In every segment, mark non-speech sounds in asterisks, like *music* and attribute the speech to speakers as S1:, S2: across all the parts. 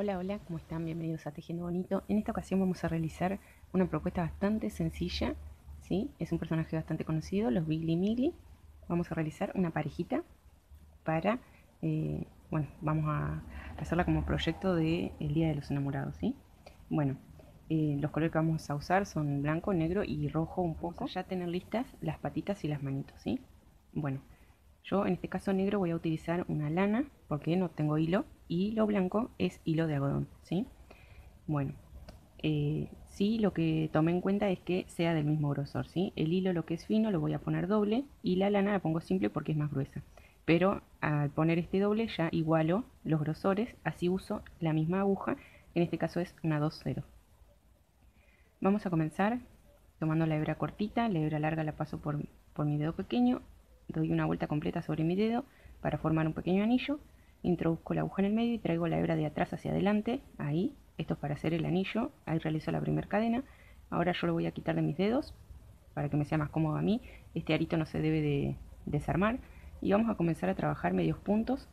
S1: Hola, hola, ¿cómo están? Bienvenidos a Tejiendo Bonito. En esta ocasión vamos a realizar una propuesta bastante sencilla, ¿sí? Es un personaje bastante conocido, los Bigly Migly. Vamos a realizar una parejita para, eh, bueno, vamos a hacerla como proyecto del Día de los Enamorados, ¿sí? Bueno, eh, los colores que vamos a usar son blanco, negro y rojo un poco. Ya tener listas las patitas y las manitos, ¿sí? Bueno, yo en este caso negro voy a utilizar una lana porque no tengo hilo y lo blanco es hilo de algodón, ¿sí? Bueno, eh, sí lo que tomé en cuenta es que sea del mismo grosor, ¿sí? El hilo lo que es fino lo voy a poner doble y la lana la pongo simple porque es más gruesa. Pero al poner este doble ya igualo los grosores, así uso la misma aguja, en este caso es una 2-0. Vamos a comenzar tomando la hebra cortita, la hebra larga la paso por, por mi dedo pequeño, doy una vuelta completa sobre mi dedo para formar un pequeño anillo, introduzco la aguja en el medio y traigo la hebra de atrás hacia adelante, ahí, esto es para hacer el anillo, ahí realizo la primera cadena, ahora yo lo voy a quitar de mis dedos para que me sea más cómodo a mí, este arito no se debe de desarmar. Y vamos a comenzar a trabajar medios puntos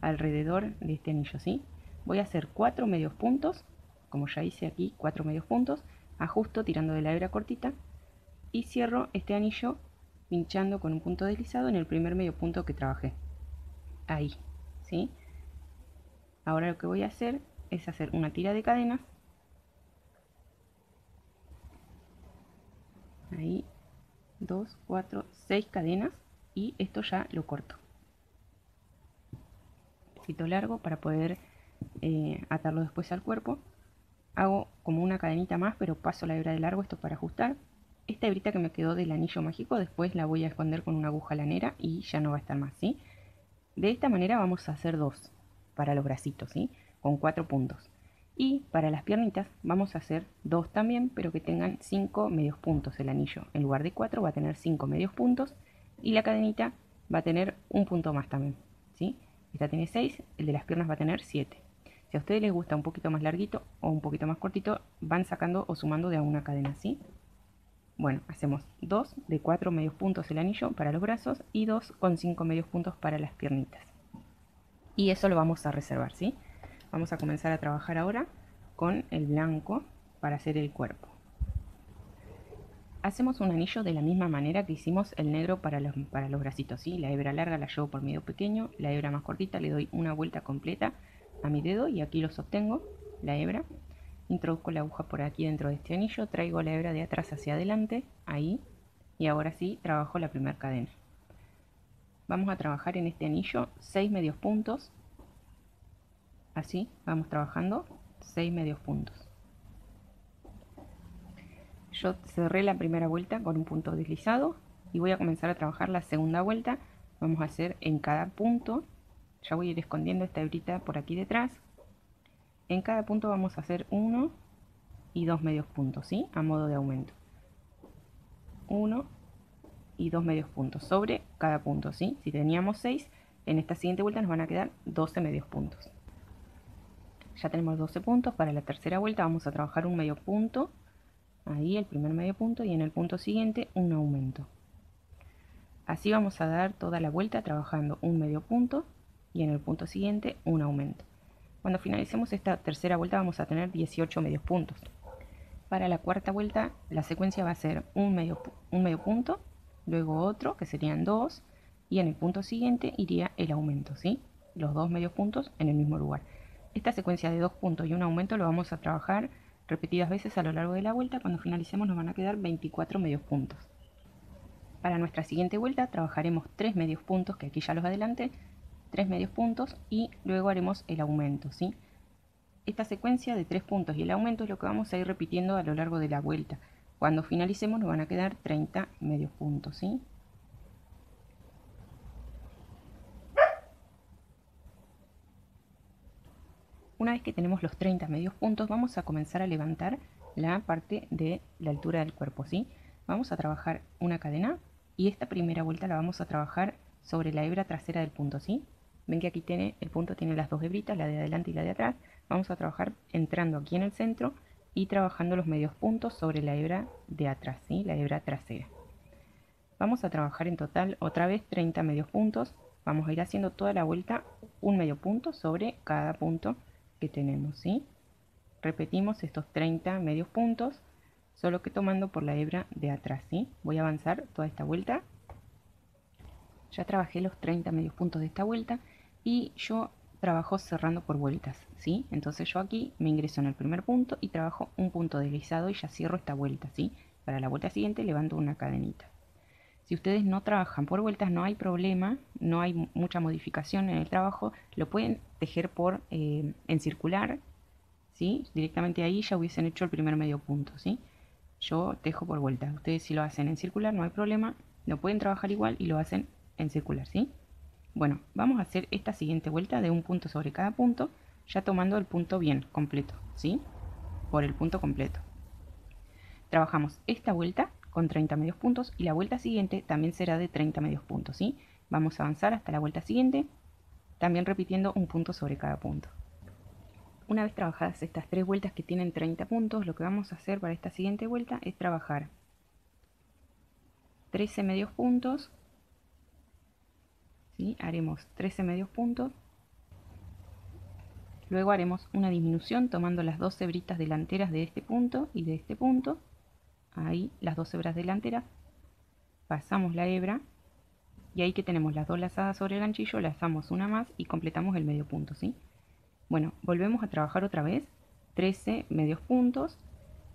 S1: alrededor de este anillo, ¿sí? Voy a hacer cuatro medios puntos, como ya hice aquí, cuatro medios puntos, ajusto tirando de la hebra cortita. Y cierro este anillo pinchando con un punto deslizado en el primer medio punto que trabajé. Ahí, ¿sí? Ahora lo que voy a hacer es hacer una tira de cadenas. Ahí, dos, cuatro, seis cadenas y esto ya lo corto. Un largo para poder eh, atarlo después al cuerpo. Hago como una cadenita más, pero paso la hebra de largo, esto para ajustar esta hebrita que me quedó del anillo mágico después la voy a esconder con una aguja lanera y ya no va a estar más, ¿sí? De esta manera vamos a hacer dos para los bracitos, ¿sí? Con cuatro puntos. Y para las piernitas vamos a hacer dos también, pero que tengan cinco medios puntos el anillo. En lugar de cuatro va a tener cinco medios puntos y la cadenita va a tener un punto más también, ¿sí? Esta tiene seis, el de las piernas va a tener siete. Si a ustedes les gusta un poquito más larguito o un poquito más cortito, van sacando o sumando de a una cadena, ¿sí? Bueno, hacemos 2 de 4 medios puntos el anillo para los brazos y 2 con 5 medios puntos para las piernitas. Y eso lo vamos a reservar, ¿sí? Vamos a comenzar a trabajar ahora con el blanco para hacer el cuerpo. Hacemos un anillo de la misma manera que hicimos el negro para los, para los bracitos, ¿sí? La hebra larga la llevo por medio pequeño, la hebra más cortita le doy una vuelta completa a mi dedo y aquí lo sostengo, la hebra, introduzco la aguja por aquí dentro de este anillo, traigo la hebra de atrás hacia adelante, ahí, y ahora sí trabajo la primera cadena. Vamos a trabajar en este anillo 6 medios puntos, así vamos trabajando 6 medios puntos. Yo cerré la primera vuelta con un punto deslizado y voy a comenzar a trabajar la segunda vuelta. Vamos a hacer en cada punto, ya voy a ir escondiendo esta hebrita por aquí detrás, en cada punto vamos a hacer uno y dos medios puntos, ¿sí? A modo de aumento. Uno y dos medios puntos sobre cada punto, ¿sí? Si teníamos 6, en esta siguiente vuelta nos van a quedar 12 medios puntos. Ya tenemos 12 puntos, para la tercera vuelta vamos a trabajar un medio punto, ahí el primer medio punto y en el punto siguiente un aumento. Así vamos a dar toda la vuelta trabajando un medio punto y en el punto siguiente un aumento. Cuando finalicemos esta tercera vuelta vamos a tener 18 medios puntos. Para la cuarta vuelta la secuencia va a ser un medio, un medio punto, luego otro, que serían dos, y en el punto siguiente iría el aumento, ¿sí? Los dos medios puntos en el mismo lugar. Esta secuencia de dos puntos y un aumento lo vamos a trabajar repetidas veces a lo largo de la vuelta. Cuando finalicemos nos van a quedar 24 medios puntos. Para nuestra siguiente vuelta trabajaremos tres medios puntos, que aquí ya los adelanté, tres medios puntos y luego haremos el aumento, ¿sí? Esta secuencia de tres puntos y el aumento es lo que vamos a ir repitiendo a lo largo de la vuelta. Cuando finalicemos nos van a quedar 30 medios puntos, ¿sí? Una vez que tenemos los 30 medios puntos, vamos a comenzar a levantar la parte de la altura del cuerpo, ¿sí? Vamos a trabajar una cadena y esta primera vuelta la vamos a trabajar sobre la hebra trasera del punto, ¿sí? Ven que aquí tiene, el punto tiene las dos hebritas, la de adelante y la de atrás. Vamos a trabajar entrando aquí en el centro y trabajando los medios puntos sobre la hebra de atrás, ¿sí? la hebra trasera. Vamos a trabajar en total otra vez 30 medios puntos. Vamos a ir haciendo toda la vuelta un medio punto sobre cada punto que tenemos, ¿sí? Repetimos estos 30 medios puntos, solo que tomando por la hebra de atrás, ¿sí? Voy a avanzar toda esta vuelta. Ya trabajé los 30 medios puntos de esta vuelta y yo trabajo cerrando por vueltas, ¿sí? Entonces yo aquí me ingreso en el primer punto y trabajo un punto deslizado y ya cierro esta vuelta, ¿sí? Para la vuelta siguiente levanto una cadenita. Si ustedes no trabajan por vueltas no hay problema, no hay mucha modificación en el trabajo, lo pueden tejer por eh, en circular, ¿sí? Directamente ahí ya hubiesen hecho el primer medio punto, ¿sí? Yo tejo por vueltas. Ustedes si lo hacen en circular no hay problema, lo pueden trabajar igual y lo hacen en circular, ¿sí? Bueno, vamos a hacer esta siguiente vuelta de un punto sobre cada punto, ya tomando el punto bien, completo, ¿sí? Por el punto completo. Trabajamos esta vuelta con 30 medios puntos y la vuelta siguiente también será de 30 medios puntos, ¿sí? Vamos a avanzar hasta la vuelta siguiente, también repitiendo un punto sobre cada punto. Una vez trabajadas estas tres vueltas que tienen 30 puntos, lo que vamos a hacer para esta siguiente vuelta es trabajar 13 medios puntos, haremos 13 medios puntos, luego haremos una disminución tomando las dos hebritas delanteras de este punto y de este punto, ahí las dos hebras delanteras, pasamos la hebra. Y ahí que tenemos las dos lazadas sobre el ganchillo, lazamos una más y completamos el medio punto, ¿sí? Bueno, volvemos a trabajar otra vez, 13 medios puntos.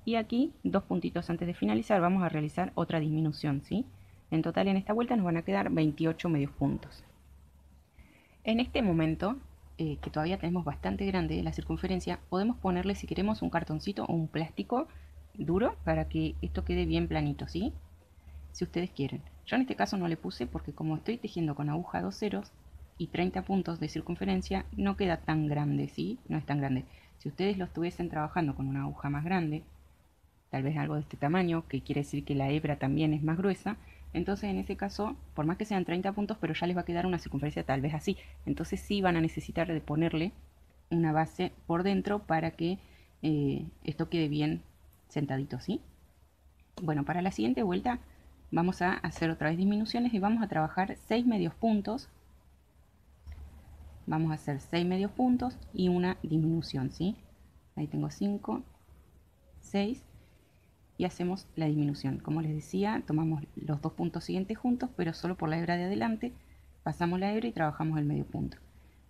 S1: Y aquí dos puntitos antes de finalizar vamos a realizar otra disminución, ¿sí? En total en esta vuelta nos van a quedar 28 medios puntos. En este momento, eh, que todavía tenemos bastante grande la circunferencia, podemos ponerle si queremos un cartoncito o un plástico duro para que esto quede bien planito, ¿sí? Si ustedes quieren. Yo en este caso no le puse porque como estoy tejiendo con aguja dos ceros y 30 puntos de circunferencia, no queda tan grande, ¿sí? No es tan grande. Si ustedes lo estuviesen trabajando con una aguja más grande, tal vez algo de este tamaño, que quiere decir que la hebra también es más gruesa, entonces en ese caso, por más que sean 30 puntos, pero ya les va a quedar una circunferencia tal vez así. Entonces sí van a necesitar de ponerle una base por dentro para que eh, esto quede bien sentadito, ¿sí? Bueno, para la siguiente vuelta vamos a hacer otra vez disminuciones y vamos a trabajar 6 medios puntos. Vamos a hacer 6 medios puntos y una disminución, ¿sí? Ahí tengo 5, 6 y hacemos la disminución. Como les decía, tomamos los dos puntos siguientes juntos, pero solo por la hebra de adelante, pasamos la hebra y trabajamos el medio punto.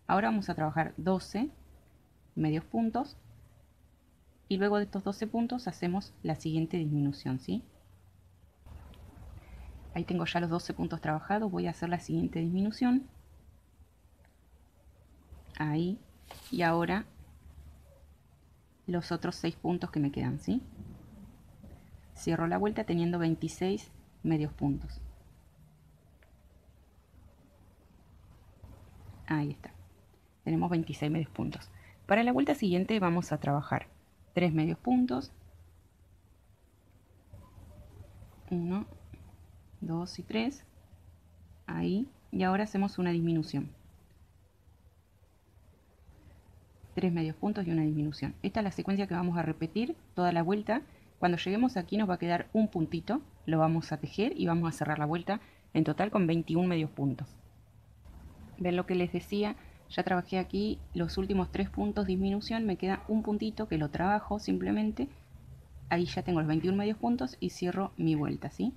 S1: Ahora vamos a trabajar 12 medios puntos y luego de estos 12 puntos hacemos la siguiente disminución, ¿sí? Ahí tengo ya los 12 puntos trabajados, voy a hacer la siguiente disminución. Ahí. Y ahora los otros 6 puntos que me quedan, ¿sí? Cierro la vuelta teniendo 26 medios puntos. Ahí está. Tenemos 26 medios puntos. Para la vuelta siguiente vamos a trabajar 3 medios puntos. 1, 2 y 3. Ahí. Y ahora hacemos una disminución. 3 medios puntos y una disminución. Esta es la secuencia que vamos a repetir toda la vuelta. Cuando lleguemos aquí nos va a quedar un puntito. Lo vamos a tejer y vamos a cerrar la vuelta en total con 21 medios puntos. Ven lo que les decía ya trabajé aquí los últimos tres puntos disminución, me queda un puntito que lo trabajo simplemente. Ahí ya tengo los 21 medios puntos y cierro mi vuelta, ¿sí?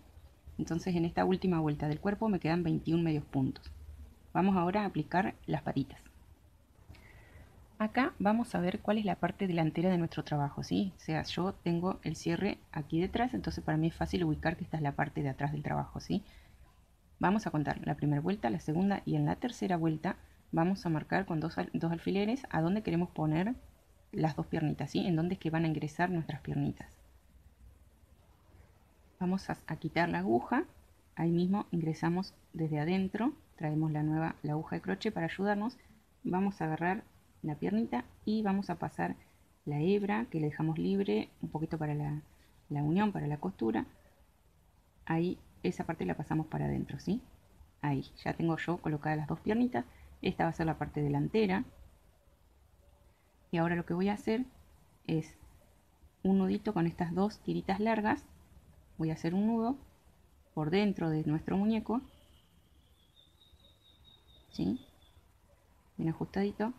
S1: Entonces en esta última vuelta del cuerpo me quedan 21 medios puntos. Vamos ahora a aplicar las patitas. Acá vamos a ver cuál es la parte delantera de nuestro trabajo, ¿sí? O sea, yo tengo el cierre aquí detrás, entonces para mí es fácil ubicar que esta es la parte de atrás del trabajo, ¿sí? Vamos a contar la primera vuelta, la segunda y en la tercera vuelta vamos a marcar con dos, alfileres a dónde queremos poner las dos piernitas, ¿sí? En dónde es que van a ingresar nuestras piernitas. Vamos a, quitar la aguja, ahí mismo ingresamos desde adentro, traemos la nueva la aguja de crochet para ayudarnos, vamos a agarrar la piernita y vamos a pasar la hebra que le dejamos libre un poquito para la, la unión, para la costura, ahí esa parte la pasamos para adentro, ¿sí? Ahí, ya tengo yo colocadas las dos piernitas, esta va a ser la parte delantera. Y ahora lo que voy a hacer es un nudito con estas dos tiritas largas. Voy a hacer un nudo por dentro de nuestro muñeco. ¿Sí? Bien ajustadito.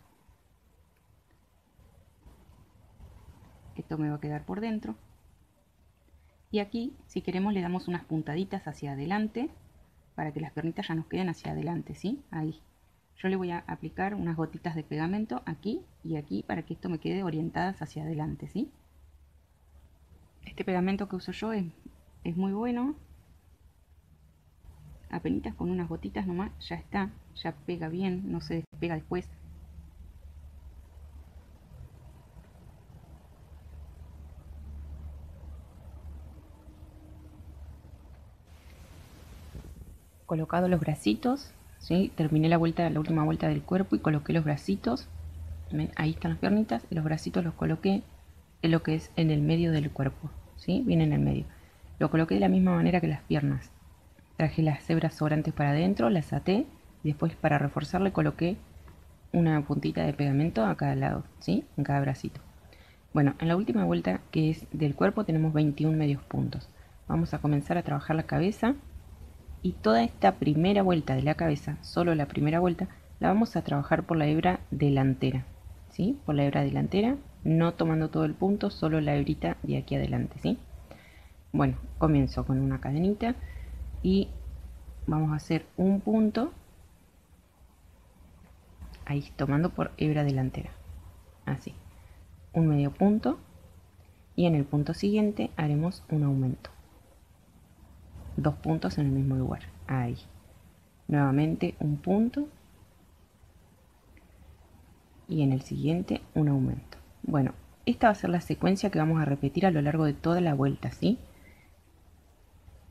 S1: Esto me va a quedar por dentro. Y aquí, si queremos, le damos unas puntaditas hacia adelante para que las piernitas ya nos queden hacia adelante, ¿sí? Ahí. Yo le voy a aplicar unas gotitas de pegamento aquí y aquí para que esto me quede orientadas hacia adelante, ¿sí? Este pegamento que uso yo es, es muy bueno. Apenitas con unas gotitas nomás ya está, ya pega bien, no se despega después. Colocado los bracitos, ¿sí? terminé la vuelta, la última vuelta del cuerpo y coloqué los bracitos, ahí están las piernitas, y los bracitos los coloqué en lo que es en el medio del cuerpo, ¿sí? bien en el medio. Lo coloqué de la misma manera que las piernas. Traje las hebras sobrantes para adentro, las até y después para reforzar le coloqué una puntita de pegamento a cada lado, ¿sí? en cada bracito. Bueno, en la última vuelta que es del cuerpo tenemos 21 medios puntos. Vamos a comenzar a trabajar la cabeza y toda esta primera vuelta de la cabeza, solo la primera vuelta, la vamos a trabajar por la hebra delantera, ¿sí? Por la hebra delantera, no tomando todo el punto, solo la hebrita de aquí adelante, ¿sí? Bueno, comienzo con una cadenita y vamos a hacer un punto, ahí tomando por hebra delantera, así, un medio punto y en el punto siguiente haremos un aumento dos puntos en el mismo lugar. Ahí. Nuevamente un punto. Y en el siguiente un aumento. Bueno, esta va a ser la secuencia que vamos a repetir a lo largo de toda la vuelta, ¿sí?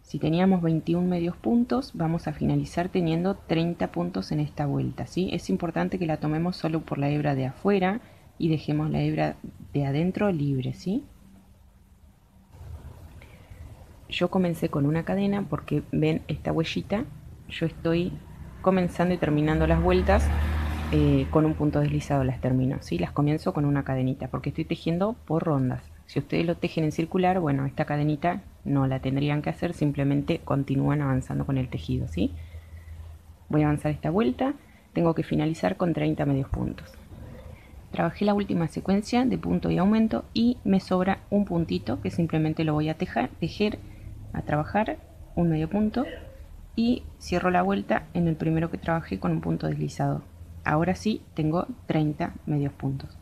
S1: Si teníamos 21 medios puntos, vamos a finalizar teniendo 30 puntos en esta vuelta, ¿sí? Es importante que la tomemos solo por la hebra de afuera y dejemos la hebra de adentro libre, ¿sí? Yo comencé con una cadena porque ven esta huellita, yo estoy comenzando y terminando las vueltas eh, con un punto deslizado las termino, ¿sí? las comienzo con una cadenita porque estoy tejiendo por rondas. Si ustedes lo tejen en circular, bueno, esta cadenita no la tendrían que hacer, simplemente continúan avanzando con el tejido, ¿sí? Voy a avanzar esta vuelta, tengo que finalizar con 30 medios puntos. Trabajé la última secuencia de punto y aumento y me sobra un puntito que simplemente lo voy a tejer, tejer a trabajar un medio punto y cierro la vuelta en el primero que trabajé con un punto deslizado. Ahora sí tengo 30 medios puntos.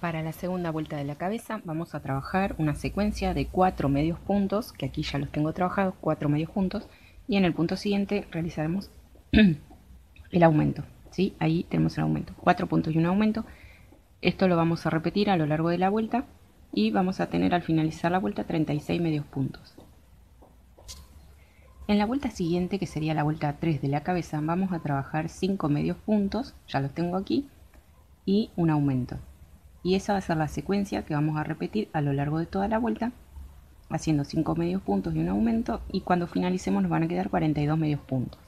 S1: Para la segunda vuelta de la cabeza vamos a trabajar una secuencia de 4 medios puntos, que aquí ya los tengo trabajados, 4 medios puntos, y en el punto siguiente realizaremos *clears throat* el aumento. ¿sí? Ahí tenemos el aumento, 4 puntos y un aumento. Esto lo vamos a repetir a lo largo de la vuelta y vamos a tener al finalizar la vuelta 36 medios puntos. En la vuelta siguiente, que sería la vuelta 3 de la cabeza, vamos a trabajar 5 medios puntos, ya los tengo aquí, y un aumento. Y esa va a ser la secuencia que vamos a repetir a lo largo de toda la vuelta, haciendo 5 medios puntos y un aumento, y cuando finalicemos nos van a quedar 42 medios puntos.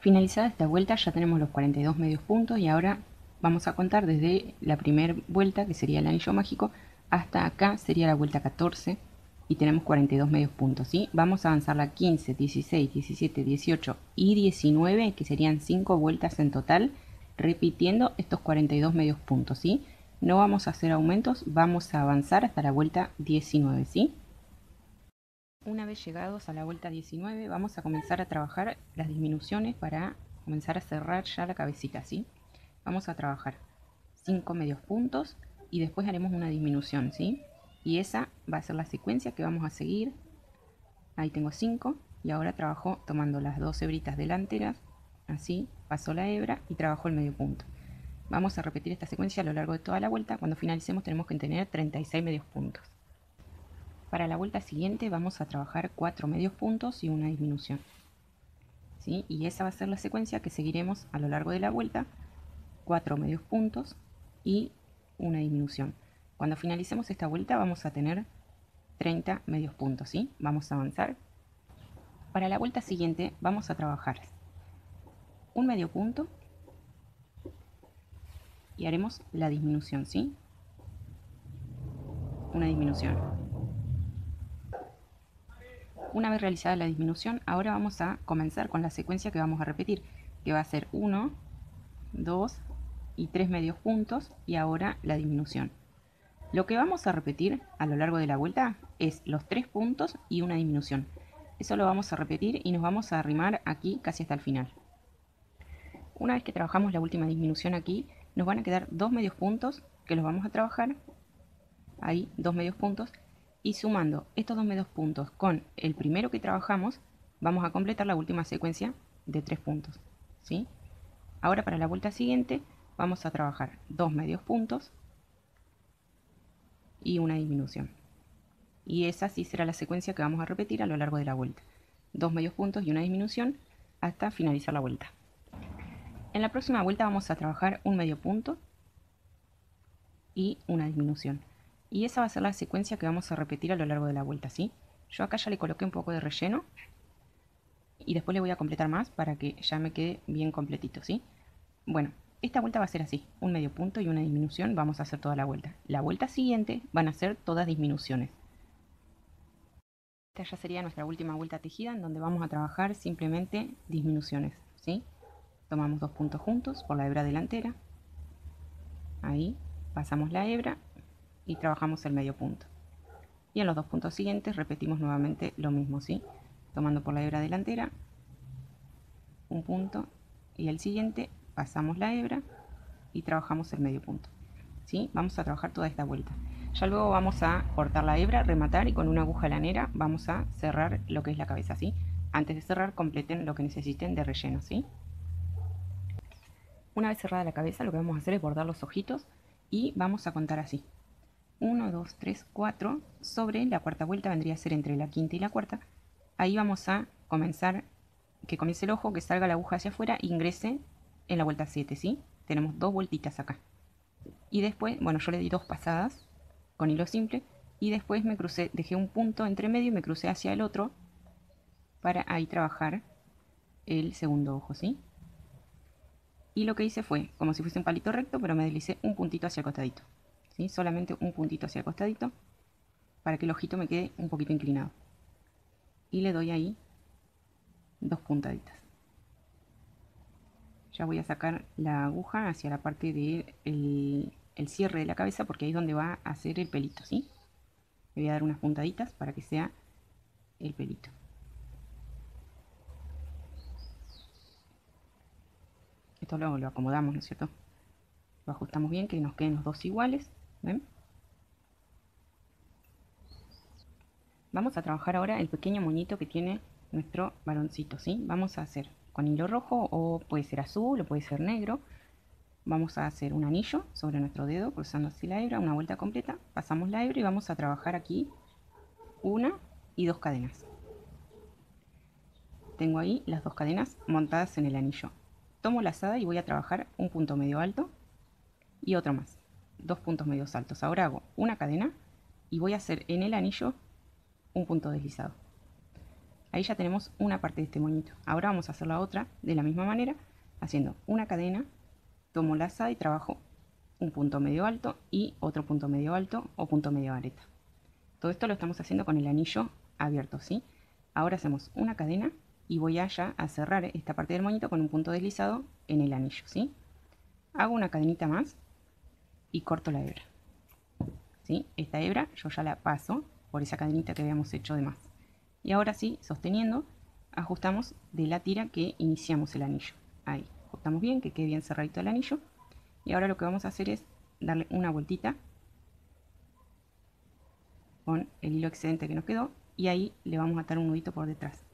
S1: Finalizada esta vuelta ya tenemos los 42 medios puntos y ahora vamos a contar desde la primera vuelta, que sería el anillo mágico, hasta acá sería la vuelta 14, y tenemos 42 medios puntos, ¿sí? Vamos a avanzar la 15, 16, 17, 18 y 19, que serían 5 vueltas en total, repitiendo estos 42 medios puntos, ¿sí? No vamos a hacer aumentos, vamos a avanzar hasta la vuelta 19, ¿sí? Una vez llegados a la vuelta 19, vamos a comenzar a trabajar las disminuciones para comenzar a cerrar ya la cabecita, ¿sí? Vamos a trabajar 5 medios puntos y después haremos una disminución, ¿sí? Y esa va a ser la secuencia que vamos a seguir. Ahí tengo 5 y ahora trabajo tomando las dos hebritas delanteras. Así paso la hebra y trabajo el medio punto. Vamos a repetir esta secuencia a lo largo de toda la vuelta. Cuando finalicemos tenemos que tener 36 medios puntos. Para la vuelta siguiente vamos a trabajar 4 medios puntos y una disminución. ¿Sí? y esa va a ser la secuencia que seguiremos a lo largo de la vuelta. 4 medios puntos y una disminución cuando finalicemos esta vuelta vamos a tener 30 medios puntos, ¿sí? Vamos a avanzar. Para la vuelta siguiente vamos a trabajar un medio punto y haremos la disminución, ¿sí? Una disminución. Una vez realizada la disminución, ahora vamos a comenzar con la secuencia que vamos a repetir, que va a ser 1, 2 y 3 medios puntos y ahora la disminución. Lo que vamos a repetir a lo largo de la vuelta es los tres puntos y una disminución. Eso lo vamos a repetir y nos vamos a arrimar aquí casi hasta el final. Una vez que trabajamos la última disminución aquí, nos van a quedar dos medios puntos que los vamos a trabajar. Ahí, dos medios puntos. Y sumando estos dos medios puntos con el primero que trabajamos, vamos a completar la última secuencia de tres puntos. ¿sí? Ahora para la vuelta siguiente vamos a trabajar dos medios puntos y una disminución. Y esa sí será la secuencia que vamos a repetir a lo largo de la vuelta. Dos medios puntos y una disminución hasta finalizar la vuelta. En la próxima vuelta vamos a trabajar un medio punto y una disminución. Y esa va a ser la secuencia que vamos a repetir a lo largo de la vuelta, ¿sí? Yo acá ya le coloqué un poco de relleno y después le voy a completar más para que ya me quede bien completito, ¿sí? Bueno, esta vuelta va a ser así, un medio punto y una disminución, vamos a hacer toda la vuelta. La vuelta siguiente van a ser todas disminuciones. Esta ya sería nuestra última vuelta tejida en donde vamos a trabajar simplemente disminuciones, ¿sí? Tomamos dos puntos juntos por la hebra delantera, ahí, pasamos la hebra y trabajamos el medio punto. Y en los dos puntos siguientes repetimos nuevamente lo mismo, ¿sí? Tomando por la hebra delantera, un punto y el siguiente pasamos la hebra y trabajamos el medio punto. ¿sí? Vamos a trabajar toda esta vuelta. Ya luego vamos a cortar la hebra, rematar y con una aguja lanera vamos a cerrar lo que es la cabeza. ¿sí? Antes de cerrar completen lo que necesiten de relleno. ¿sí? Una vez cerrada la cabeza lo que vamos a hacer es bordar los ojitos y vamos a contar así. 1, 2, 3, 4. Sobre la cuarta vuelta vendría a ser entre la quinta y la cuarta. Ahí vamos a comenzar, que comience el ojo, que salga la aguja hacia afuera, ingrese en la vuelta 7, ¿sí? Tenemos dos vueltitas acá. Y después, bueno, yo le di dos pasadas con hilo simple y después me crucé, dejé un punto entre medio y me crucé hacia el otro para ahí trabajar el segundo ojo, ¿sí? Y lo que hice fue, como si fuese un palito recto, pero me deslicé un puntito hacia el costadito, ¿sí? Solamente un puntito hacia el costadito para que el ojito me quede un poquito inclinado. Y le doy ahí dos puntaditas ya voy a sacar la aguja hacia la parte del de el cierre de la cabeza porque ahí es donde va a hacer el pelito, ¿sí? Le voy a dar unas puntaditas para que sea el pelito. Esto luego lo acomodamos, ¿no es cierto? Lo ajustamos bien, que nos queden los dos iguales, ¿ven? Vamos a trabajar ahora el pequeño moñito que tiene nuestro baloncito, ¿sí? Vamos a hacer con hilo rojo o puede ser azul o puede ser negro. Vamos a hacer un anillo sobre nuestro dedo cruzando así la hebra, una vuelta completa. Pasamos la hebra y vamos a trabajar aquí una y dos cadenas. Tengo ahí las dos cadenas montadas en el anillo. Tomo la lazada y voy a trabajar un punto medio alto y otro más. Dos puntos medios altos. Ahora hago una cadena y voy a hacer en el anillo un punto deslizado. Ahí ya tenemos una parte de este moñito. Ahora vamos a hacer la otra de la misma manera, haciendo una cadena, tomo la y trabajo un punto medio alto y otro punto medio alto o punto medio areta. Todo esto lo estamos haciendo con el anillo abierto, ¿sí? Ahora hacemos una cadena y voy allá a cerrar esta parte del moñito con un punto deslizado en el anillo, ¿sí? Hago una cadenita más y corto la hebra. ¿sí? Esta hebra yo ya la paso por esa cadenita que habíamos hecho de más. Y ahora sí, sosteniendo, ajustamos de la tira que iniciamos el anillo. Ahí, ajustamos bien, que quede bien cerradito el anillo. Y ahora lo que vamos a hacer es darle una vueltita con el hilo excedente que nos quedó y ahí le vamos a atar un nudito por detrás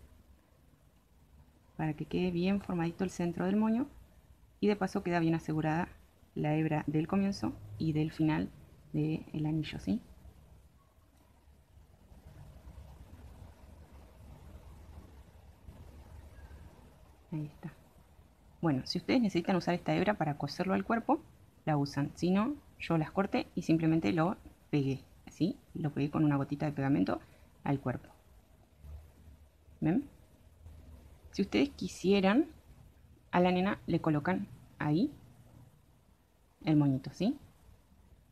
S1: para que quede bien formadito el centro del moño y de paso queda bien asegurada la hebra del comienzo y del final del anillo, ¿sí? Ahí está. Bueno, si ustedes necesitan usar esta hebra para coserlo al cuerpo, la usan. Si no, yo las corté y simplemente lo pegué. Así, lo pegué con una gotita de pegamento al cuerpo. ¿Ven? Si ustedes quisieran, a la nena le colocan ahí el moñito, ¿sí?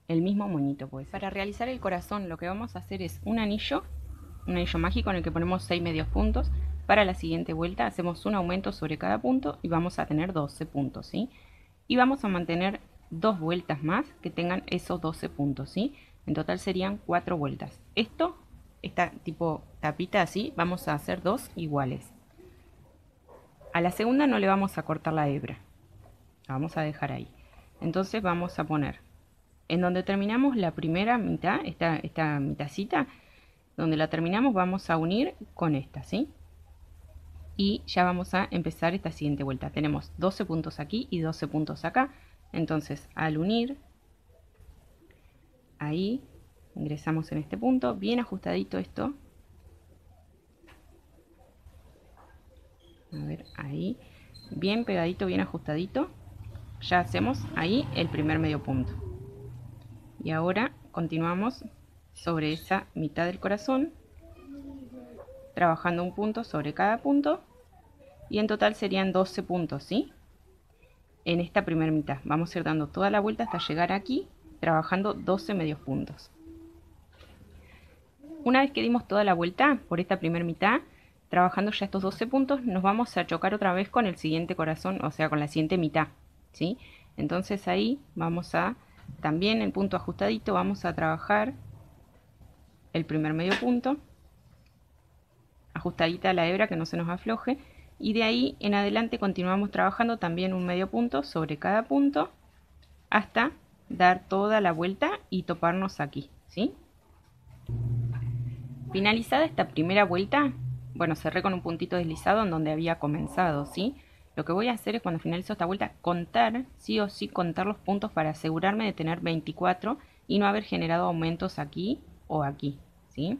S1: El mismo moñito, pues. Para realizar el corazón, lo que vamos a hacer es un anillo, un anillo mágico en el que ponemos 6 medios puntos para la siguiente vuelta hacemos un aumento sobre cada punto y vamos a tener 12 puntos, ¿sí? Y vamos a mantener dos vueltas más que tengan esos 12 puntos, ¿sí? En total serían cuatro vueltas. Esto, esta tipo tapita así, vamos a hacer dos iguales. A la segunda no le vamos a cortar la hebra. La vamos a dejar ahí. Entonces vamos a poner en donde terminamos la primera mitad, esta, esta mitacita, donde la terminamos vamos a unir con esta, ¿sí? Y ya vamos a empezar esta siguiente vuelta. Tenemos 12 puntos aquí y 12 puntos acá. Entonces al unir, ahí ingresamos en este punto, bien ajustadito esto. A ver, ahí, bien pegadito, bien ajustadito. Ya hacemos ahí el primer medio punto y ahora continuamos sobre esa mitad del corazón trabajando un punto sobre cada punto y en total serían 12 puntos ¿sí? en esta primera mitad vamos a ir dando toda la vuelta hasta llegar aquí trabajando 12 medios puntos una vez que dimos toda la vuelta por esta primera mitad trabajando ya estos 12 puntos nos vamos a chocar otra vez con el siguiente corazón o sea con la siguiente mitad ¿sí? entonces ahí vamos a también el punto ajustadito vamos a trabajar el primer medio punto, ajustadita la hebra que no se nos afloje y de ahí en adelante continuamos trabajando también un medio punto sobre cada punto hasta dar toda la vuelta y toparnos aquí, ¿sí? Finalizada esta primera vuelta, bueno, cerré con un puntito deslizado en donde había comenzado, ¿sí? Lo que voy a hacer es cuando finalizo esta vuelta contar, sí o sí contar los puntos para asegurarme de tener 24 y no haber generado aumentos aquí o aquí, ¿sí?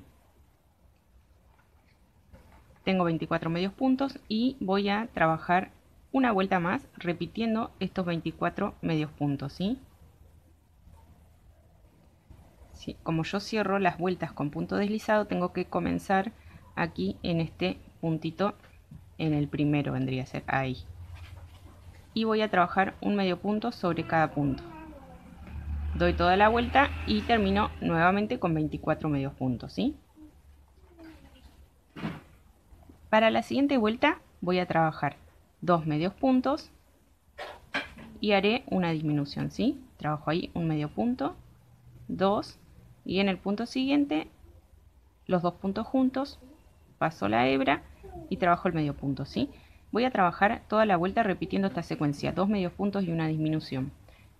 S1: Tengo 24 medios puntos y voy a trabajar una vuelta más repitiendo estos 24 medios puntos, ¿sí? Como yo cierro las vueltas con punto deslizado, tengo que comenzar aquí en este puntito en el primero vendría a ser ahí y voy a trabajar un medio punto sobre cada punto doy toda la vuelta y termino nuevamente con 24 medios puntos ¿sí? Para la siguiente vuelta voy a trabajar dos medios puntos y haré una disminución ¿sí? trabajo ahí un medio punto dos y en el punto siguiente los dos puntos juntos paso la hebra y trabajo el medio punto, ¿sí? Voy a trabajar toda la vuelta repitiendo esta secuencia, dos medios puntos y una disminución.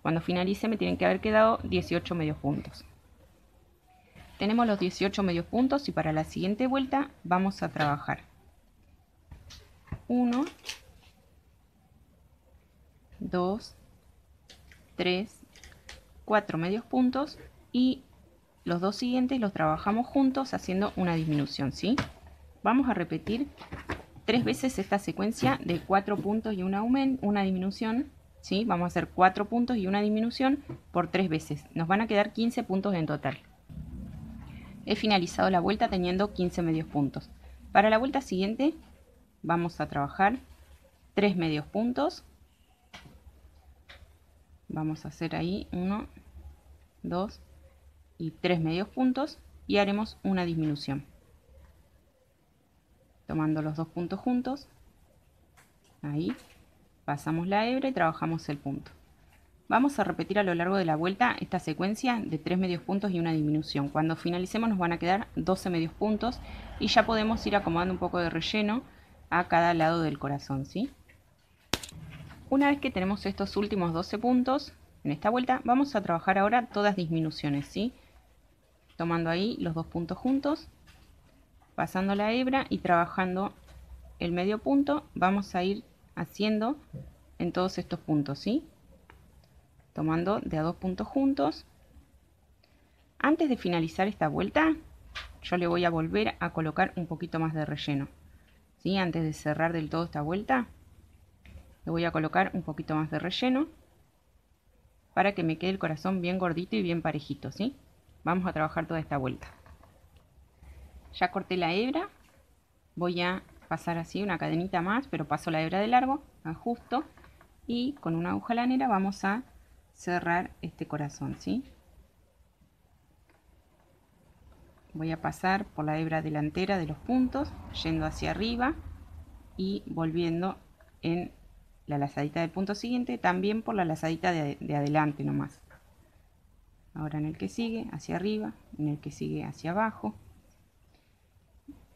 S1: Cuando finalice me tienen que haber quedado 18 medios puntos. Tenemos los 18 medios puntos y para la siguiente vuelta vamos a trabajar 1, 2, 3, 4 medios puntos y los dos siguientes los trabajamos juntos haciendo una disminución, ¿sí? Vamos a repetir tres veces esta secuencia de cuatro puntos y una, una disminución. ¿sí? Vamos a hacer cuatro puntos y una disminución por tres veces. Nos van a quedar 15 puntos en total. He finalizado la vuelta teniendo 15 medios puntos. Para la vuelta siguiente vamos a trabajar. Tres medios puntos. Vamos a hacer ahí uno, dos y tres medios puntos y haremos una disminución. Tomando los dos puntos juntos. Ahí. Pasamos la hebra y trabajamos el punto. Vamos a repetir a lo largo de la vuelta esta secuencia de tres medios puntos y una disminución. Cuando finalicemos nos van a quedar 12 medios puntos y ya podemos ir acomodando un poco de relleno a cada lado del corazón ¿sí? una vez que tenemos estos últimos 12 puntos en esta vuelta vamos a trabajar ahora todas disminuciones ¿sí? tomando ahí los dos puntos juntos pasando la hebra y trabajando el medio punto vamos a ir haciendo en todos estos puntos ¿sí? tomando de a dos puntos juntos antes de finalizar esta vuelta yo le voy a volver a colocar un poquito más de relleno ¿sí? antes de cerrar del todo esta vuelta le voy a colocar un poquito más de relleno para que me quede el corazón bien gordito y bien parejito ¿sí? vamos a trabajar toda esta vuelta ya corté la hebra voy a pasar así una cadenita más pero paso la hebra de largo ajusto y con una aguja lanera vamos a cerrar este corazón ¿sí? Voy a pasar por la hebra delantera de los puntos yendo hacia arriba y volviendo en la lazadita del punto siguiente también por la lazadita de, de adelante nomás ahora en el que sigue hacia arriba, en el que sigue hacia abajo.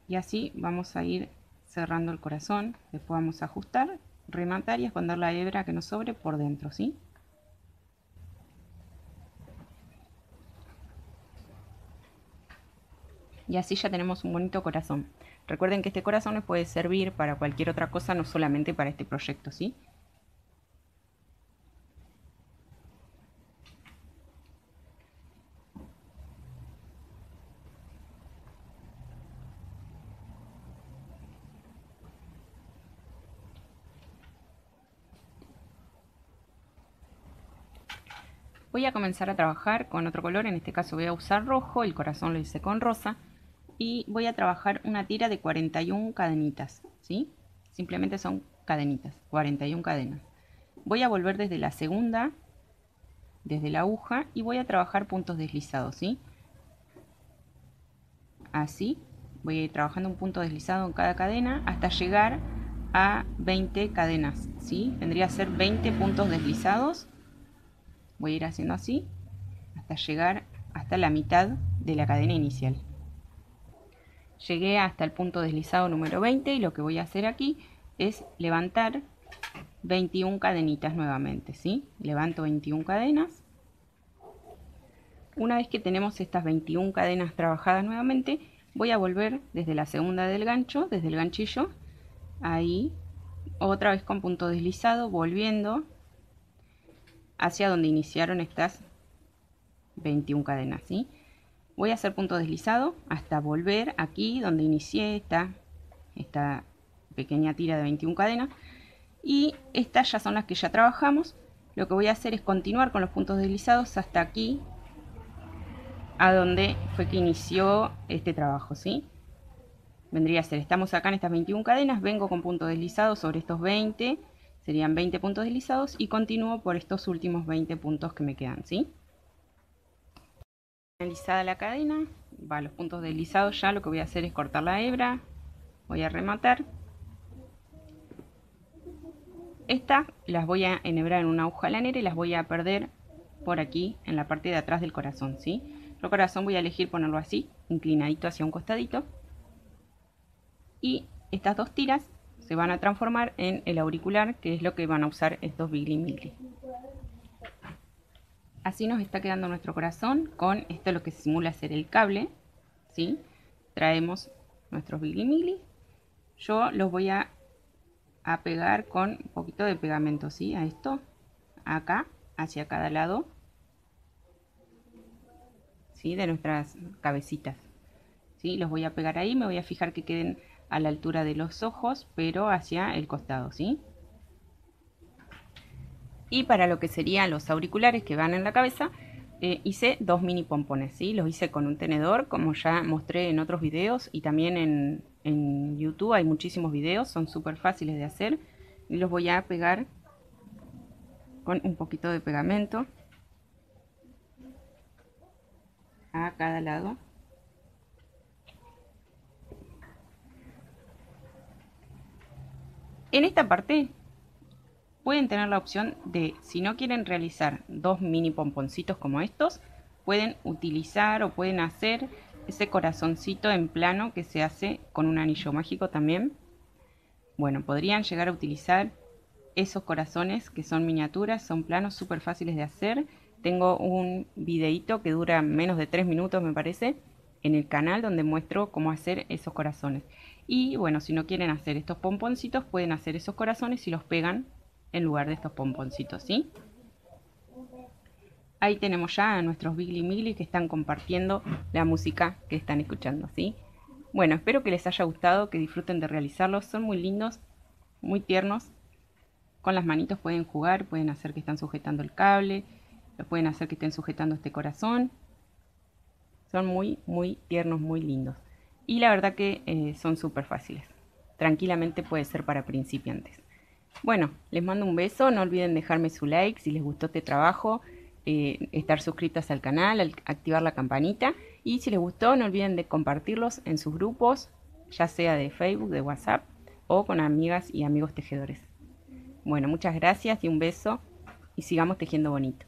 S1: Y así vamos a ir cerrando el corazón, después vamos a ajustar, rematar y esconder la hebra que nos sobre por dentro, ¿sí? Y así ya tenemos un bonito corazón. Recuerden que este corazón les puede servir para cualquier otra cosa, no solamente para este proyecto, ¿sí? Voy a comenzar a trabajar con otro color, en este caso voy a usar rojo, el corazón lo hice con rosa y voy a trabajar una tira de 41 cadenitas, ¿sí? Simplemente son cadenitas, 41 cadenas. Voy a volver desde la segunda, desde la aguja y voy a trabajar puntos deslizados, ¿sí? Así, voy a ir trabajando un punto deslizado en cada cadena hasta llegar a 20 cadenas, ¿sí? Vendría a ser 20 puntos deslizados. Voy a ir haciendo así hasta llegar hasta la mitad de la cadena inicial. Llegué hasta el punto deslizado número 20 y lo que voy a hacer aquí es levantar 21 cadenitas nuevamente, ¿sí? Levanto 21 cadenas. Una vez que tenemos estas 21 cadenas trabajadas nuevamente, voy a volver desde la segunda del gancho, desde el ganchillo, ahí, otra vez con punto deslizado, volviendo hacia donde iniciaron estas 21 cadenas, ¿sí? Voy a hacer punto deslizado hasta volver aquí donde inicié esta, pequeña tira de 21 cadenas y estas ya son las que ya trabajamos lo que voy a hacer es continuar con los puntos deslizados hasta aquí a donde fue que inició este trabajo ¿sí? vendría a ser, estamos acá en estas 21 cadenas vengo con punto deslizado sobre estos 20 serían 20 puntos deslizados y continúo por estos últimos 20 puntos que me quedan ¿sí? Finalizada la cadena va los puntos deslizados ya lo que voy a hacer es cortar la hebra voy a rematar. Estas las voy a enhebrar en una aguja lanera y las voy a perder por aquí en la parte de atrás del corazón ¿sí? el corazón voy a elegir ponerlo así inclinadito hacia un costadito. Y estas dos tiras se van a transformar en el auricular que es lo que van a usar estos Bigly Migly Así nos está quedando nuestro corazón con esto lo que simula ser el cable. ¿sí? Traemos nuestros Bigly Yo los voy a, a, pegar con un poquito de pegamento, ¿sí? A esto, acá, hacia cada lado. ¿Sí? De nuestras cabecitas. ¿Sí? Los voy a pegar ahí, me voy a fijar que queden a la altura de los ojos, pero hacia el costado, ¿sí? Y para lo que serían los auriculares que van en la cabeza, eh, hice dos mini pompones, ¿sí? Los hice con un tenedor, como ya mostré en otros videos y también en, en YouTube hay muchísimos videos, son súper fáciles de hacer. Y los voy a pegar con un poquito de pegamento a cada lado. En esta parte pueden tener la opción de, si no quieren realizar dos mini pomponcitos como estos, pueden utilizar o pueden hacer ese corazoncito en plano que se hace con un anillo mágico también. Bueno, podrían llegar a utilizar esos corazones que son miniaturas, son planos súper fáciles de hacer. Tengo un videito que dura menos de 3 minutos me parece en el canal donde muestro cómo hacer esos corazones. Y bueno, si no quieren hacer estos pomponcitos pueden hacer esos corazones y los pegan en lugar de estos pomponcitos, ¿sí? Ahí tenemos ya a nuestros Bigly Migly que están compartiendo la música que están escuchando, ¿sí? Bueno, espero que les haya gustado, que disfruten de realizarlos. Son muy lindos, muy tiernos. Con las manitos pueden jugar, pueden hacer que están sujetando el cable, pueden hacer que estén sujetando este corazón. Son muy, muy tiernos, muy lindos. Y la verdad que eh, son súper fáciles. Tranquilamente puede ser para principiantes. Bueno, les mando un beso, no olviden dejarme su like si les gustó este trabajo, eh, estar suscritas al canal, activar la campanita y si les gustó no olviden de compartirlos en sus grupos, ya sea de Facebook, de WhatsApp o con amigas y amigos tejedores. Bueno, muchas gracias y un beso y sigamos tejiendo bonito.